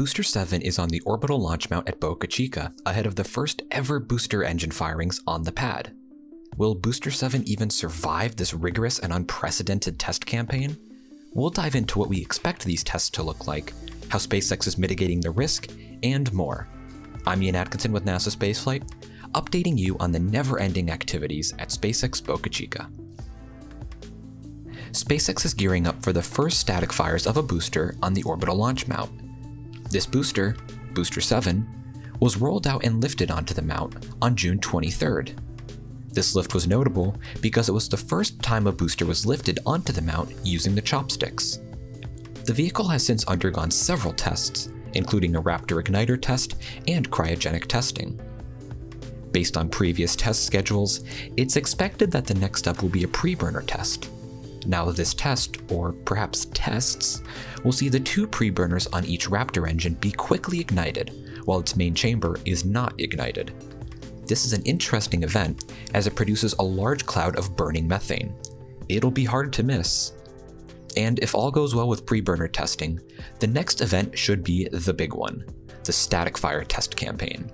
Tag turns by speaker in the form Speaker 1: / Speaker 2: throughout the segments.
Speaker 1: Booster 7 is on the orbital launch mount at Boca Chica, ahead of the first ever booster engine firings on the pad. Will Booster 7 even survive this rigorous and unprecedented test campaign? We'll dive into what we expect these tests to look like, how SpaceX is mitigating the risk, and more. I'm Ian Atkinson with NASA Spaceflight, updating you on the never ending activities at SpaceX Boca Chica. SpaceX is gearing up for the first static fires of a booster on the orbital launch mount. This booster, Booster 7, was rolled out and lifted onto the mount on June 23rd. This lift was notable because it was the first time a booster was lifted onto the mount using the chopsticks. The vehicle has since undergone several tests, including a Raptor igniter test and cryogenic testing. Based on previous test schedules, it's expected that the next step will be a pre-burner test. Now this test, or perhaps tests, will see the two pre-burners on each Raptor engine be quickly ignited, while its main chamber is not ignited. This is an interesting event as it produces a large cloud of burning methane. It'll be hard to miss. And if all goes well with pre-burner testing, the next event should be the big one, the static fire test campaign.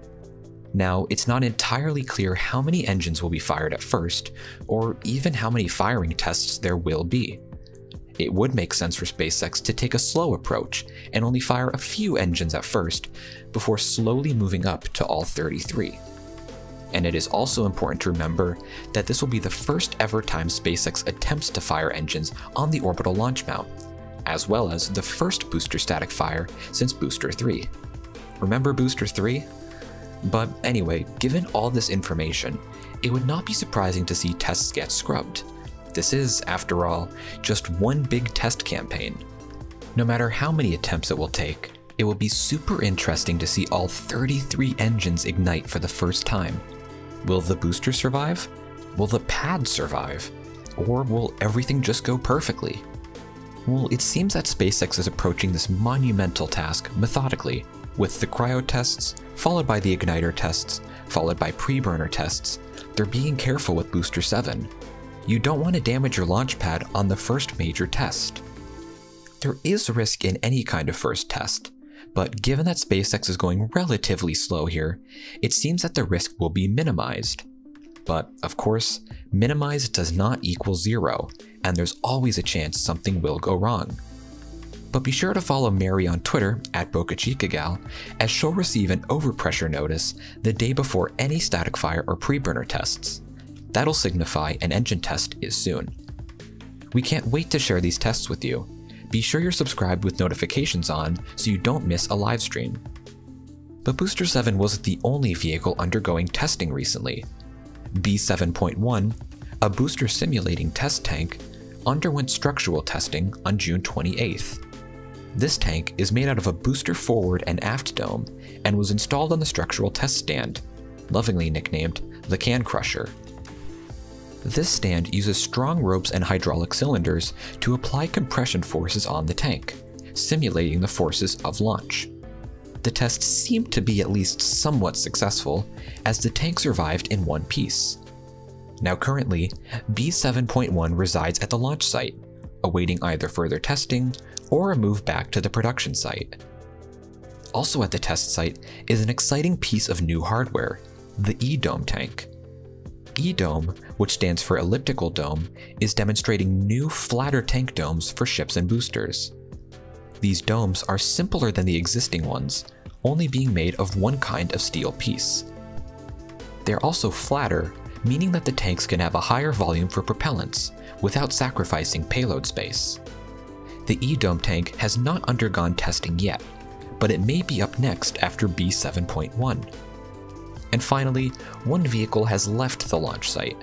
Speaker 1: Now, it's not entirely clear how many engines will be fired at first, or even how many firing tests there will be. It would make sense for SpaceX to take a slow approach and only fire a few engines at first, before slowly moving up to all 33 and it is also important to remember that this will be the first ever time SpaceX attempts to fire engines on the orbital launch mount, as well as the first booster static fire since Booster 3. Remember Booster 3? But anyway, given all this information, it would not be surprising to see tests get scrubbed. This is, after all, just one big test campaign. No matter how many attempts it will take, it will be super interesting to see all 33 engines ignite for the first time. Will the booster survive? Will the pad survive? Or will everything just go perfectly? Well, it seems that SpaceX is approaching this monumental task methodically, with the cryo tests, followed by the igniter tests, followed by pre-burner tests. They're being careful with Booster 7. You don't want to damage your launch pad on the first major test. There is risk in any kind of first test, but given that SpaceX is going relatively slow here, it seems that the risk will be minimized. But of course, minimized does not equal zero, and there's always a chance something will go wrong. But be sure to follow Mary on Twitter at Boca Chica Gal, as she'll receive an overpressure notice the day before any static fire or pre-burner tests. That'll signify an engine test is soon. We can't wait to share these tests with you, be sure you're subscribed with notifications on so you don't miss a live stream. But Booster 7 wasn't the only vehicle undergoing testing recently. B7.1, a booster simulating test tank, underwent structural testing on June 28th. This tank is made out of a booster forward and aft dome and was installed on the structural test stand, lovingly nicknamed the Can Crusher. This stand uses strong ropes and hydraulic cylinders to apply compression forces on the tank, simulating the forces of launch. The test seemed to be at least somewhat successful, as the tank survived in one piece. Now currently, B7.1 resides at the launch site, awaiting either further testing or a move back to the production site. Also at the test site is an exciting piece of new hardware, the E-Dome tank. E-Dome, which stands for elliptical dome, is demonstrating new flatter tank domes for ships and boosters. These domes are simpler than the existing ones, only being made of one kind of steel piece. They're also flatter, meaning that the tanks can have a higher volume for propellants, without sacrificing payload space. The E-Dome tank has not undergone testing yet, but it may be up next after B7.1. And finally, one vehicle has left the launch site.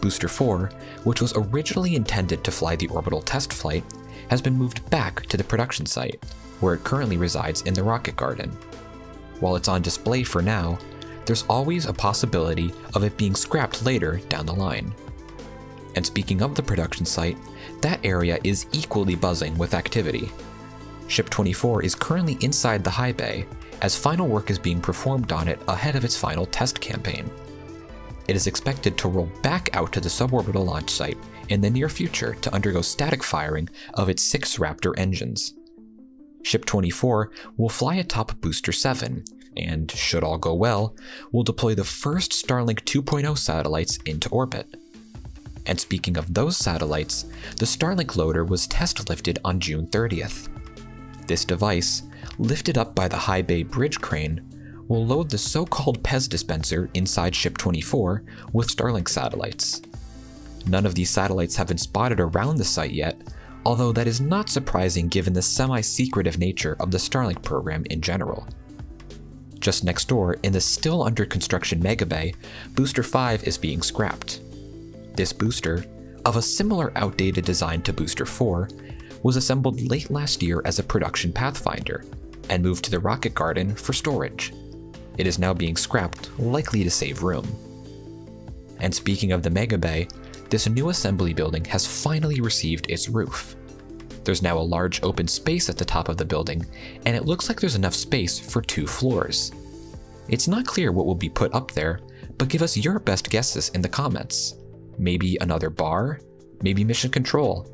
Speaker 1: Booster 4, which was originally intended to fly the orbital test flight, has been moved back to the production site, where it currently resides in the rocket garden. While it's on display for now, there's always a possibility of it being scrapped later down the line. And speaking of the production site, that area is equally buzzing with activity. Ship 24 is currently inside the high bay as final work is being performed on it ahead of its final test campaign. It is expected to roll back out to the suborbital launch site in the near future to undergo static firing of its six Raptor engines. Ship 24 will fly atop Booster 7, and should all go well, will deploy the first Starlink 2.0 satellites into orbit. And speaking of those satellites, the Starlink loader was test lifted on June 30th. This device, lifted up by the high bay bridge crane, will load the so called PEZ dispenser inside Ship 24 with Starlink satellites. None of these satellites have been spotted around the site yet, although that is not surprising given the semi secretive nature of the Starlink program in general. Just next door, in the still under construction Megabay, Booster 5 is being scrapped. This booster, of a similar outdated design to Booster 4, was assembled late last year as a production Pathfinder and moved to the Rocket Garden for storage. It is now being scrapped, likely to save room. And speaking of the Megabay, this new assembly building has finally received its roof. There's now a large open space at the top of the building, and it looks like there's enough space for two floors. It's not clear what will be put up there, but give us your best guesses in the comments. Maybe another bar? Maybe mission control?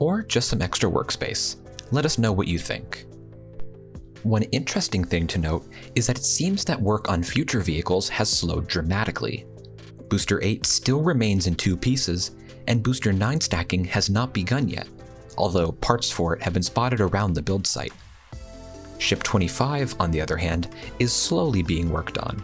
Speaker 1: Or just some extra workspace? Let us know what you think. One interesting thing to note is that it seems that work on future vehicles has slowed dramatically. Booster 8 still remains in two pieces, and Booster 9 stacking has not begun yet, although parts for it have been spotted around the build site. Ship 25, on the other hand, is slowly being worked on.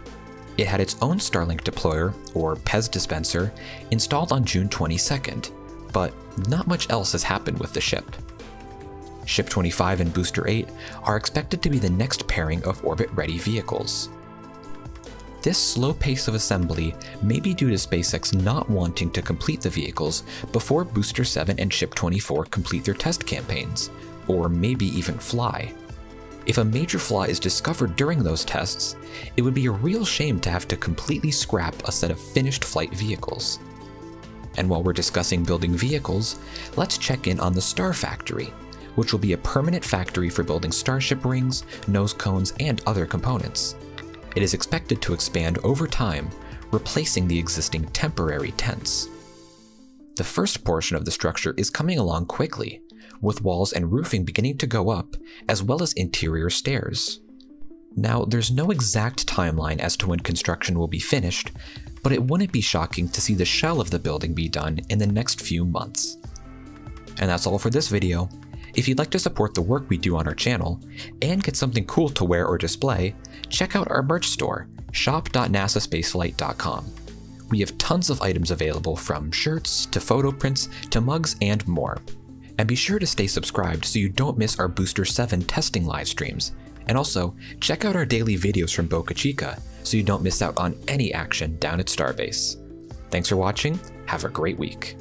Speaker 1: It had its own Starlink deployer, or PEZ dispenser, installed on June 22nd, but not much else has happened with the ship. Ship 25 and Booster 8 are expected to be the next pairing of orbit ready vehicles. This slow pace of assembly may be due to SpaceX not wanting to complete the vehicles before Booster 7 and Ship 24 complete their test campaigns, or maybe even fly. If a major flaw is discovered during those tests, it would be a real shame to have to completely scrap a set of finished flight vehicles. And while we're discussing building vehicles, let's check in on the Star Factory, which will be a permanent factory for building Starship rings, nose cones, and other components. It is expected to expand over time, replacing the existing temporary tents. The first portion of the structure is coming along quickly, with walls and roofing beginning to go up, as well as interior stairs. Now, there's no exact timeline as to when construction will be finished, but it wouldn't be shocking to see the shell of the building be done in the next few months. And that's all for this video. If you'd like to support the work we do on our channel, and get something cool to wear or display, check out our merch store, shop.nasaspaceflight.com. We have tons of items available from shirts to photo prints to mugs and more. And be sure to stay subscribed so you don't miss our Booster 7 testing live streams. And also, check out our daily videos from Boca Chica so you don't miss out on any action down at Starbase. Thanks for watching, have a great week.